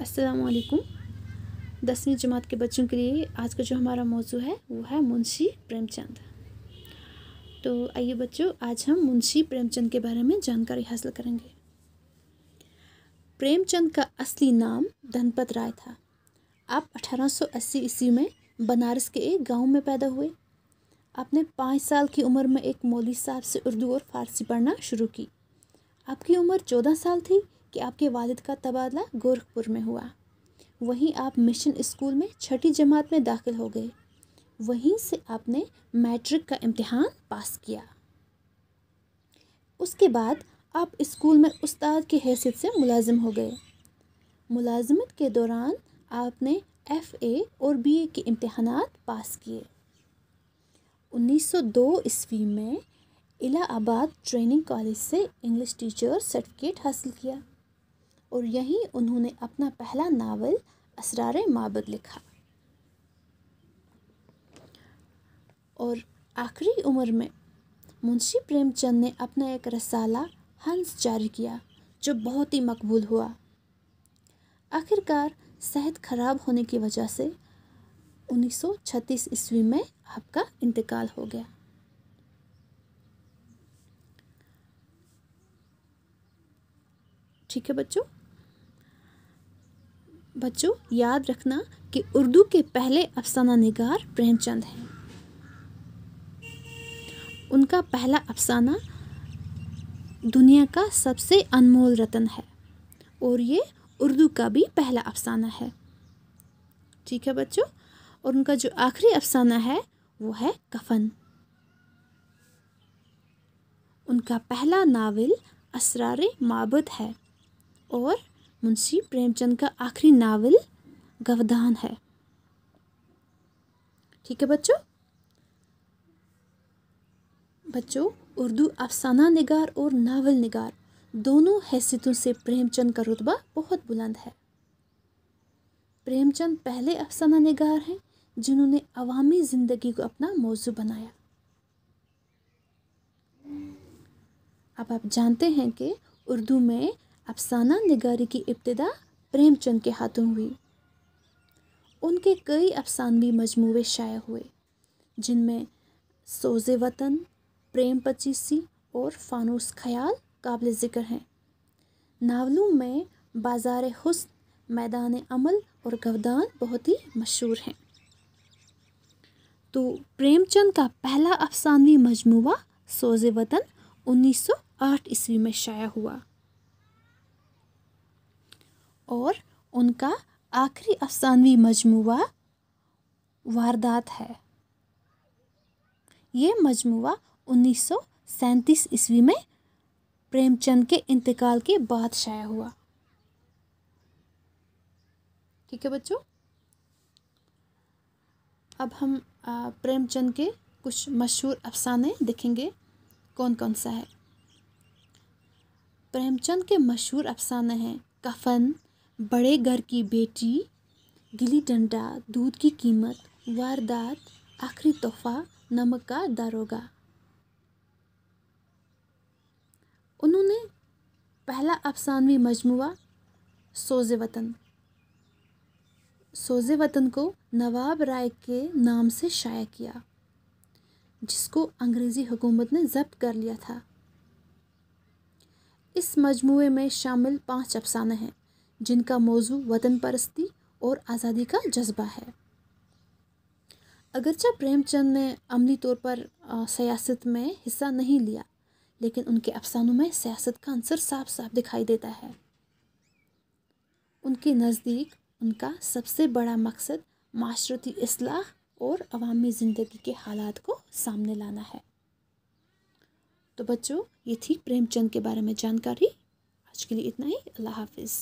असलकुम दसवीं जमात के बच्चों के लिए आज का जो हमारा मौजू है, वो है मुंशी प्रेमचंद। तो आइए बच्चों, आज हम मुंशी प्रेमचंद के बारे में जानकारी हासिल करेंगे। प्रेमचंद का असली नाम धनपत राय था। आप 1880 ईस्वी में बनारस के एक गाँव में पैदा हुए। आपने पाँच साल की उम्र में एक मौली साहब से उर्दू और फारसी पढ़ना शुरू की। आपकी उम्र चौदह साल थी कि आपके वालिद का तबादला गोरखपुर में हुआ। वहीं आप मिशन स्कूल में छठी जमात में दाखिल हो गए। वहीं से आपने मैट्रिक का इम्तिहान पास किया। उसके बाद आप स्कूल में उस्ताद की हैसियत से मुलाजिम हो गए। मुलाजमत के दौरान आपने एफ़ ए और बी ए के इम्तहान पास किए। 1902 ईस्वी में इलाहाबाद ट्रेनिंग कॉलेज से इंग्लिश टीचर सर्टिफिकेट हासिल किया। और यहीं उन्होंने अपना पहला नावल, असरार माबद, लिखा। और आखिरी उम्र में मुंशी प्रेमचंद ने अपना एक रसाला, हंस, जारी किया, जो बहुत ही मकबूल हुआ। आखिरकार सेहत खराब होने की वजह से 1936 ईस्वी में आपका इंतकाल हो गया। ठीक है बच्चों? बच्चों, याद रखना कि उर्दू के पहले अफसाना निगार प्रेमचंद हैं। उनका पहला अफसाना दुनिया का सबसे अनमोल रतन है और ये उर्दू का भी पहला अफसाना है। ठीक है बच्चों? और उनका जो आखिरी अफसाना है, वो है कफन। उनका पहला नावल असरार माबद है और मुंशी प्रेमचंद का आखिरी नावल गवदान है। ठीक है बच्चों? बच्चों, उर्दू अफसाना निगार और नावल निगार दोनों हैसियतों से प्रेमचंद का रुतबा बहुत बुलंद है। प्रेमचंद पहले अफसाना निगार हैं, जिन्होंने अवामी ज़िंदगी को अपना मौजू बनाया। अब आप जानते हैं कि उर्दू में अफसाना निगारी की इब्तदा प्रेमचंद के हाथों हुई। उनके कई अफसानवी मजमूए शाया हुए, जिनमें सोज़ वतन, प्रेम पचीसी और फानूस ख्याल काबिल ज़िक्र हैं। नावलों में बाज़ार हुस्न, मैदान अमल और गवदान बहुत ही मशहूर हैं। तो प्रेमचंद का पहला अफसानवी मजमूआ सोज़ वतन 1908 ईस्वी में शाया हुआ। और उनका आखिरी अफसानवी मजमूआ वारदात है। ये मजमूआ उन्नीस सौ सैंतीस ईस्वी में प्रेमचंद के इंतकाल के बाद शाया हुआ। ठीक है बच्चों? अब हम प्रेमचंद के कुछ मशहूर अफसाने देखेंगे। कौन कौन सा है? प्रेमचंद के मशहूर अफसाने हैं कफन बड़े घर की बेटी, गिली डंडा, दूध की कीमत, वारदात, आखिरी तोहफा, नमक का दारोगा। उन्होंने पहला अफसानवी मजमुआ, सोज़ वतन। सोज़ वतन को नवाब राय के नाम से शाया किया, जिसको अंग्रेज़ी हुकूमत ने जब्त कर लिया था। इस मजमूए में शामिल पाँच अफसाने हैं। जिनका मौजू वतन परस्ती और आज़ादी का जज्बा है। अगरचा प्रेमचंद ने अमली तौर पर सियासत में हिस्सा नहीं लिया, लेकिन उनके अफसानों में सियासत का अंसर साफ़ साफ़ दिखाई देता है। उनके नज़दीक उनका सबसे बड़ा मकसद माशरती असलाह और अवामी ज़िंदगी के हालात को सामने लाना है। तो बच्चों, ये थी प्रेमचंद के बारे में जानकारी। आज के लिए इतना ही। अल्लाह हाफिज़।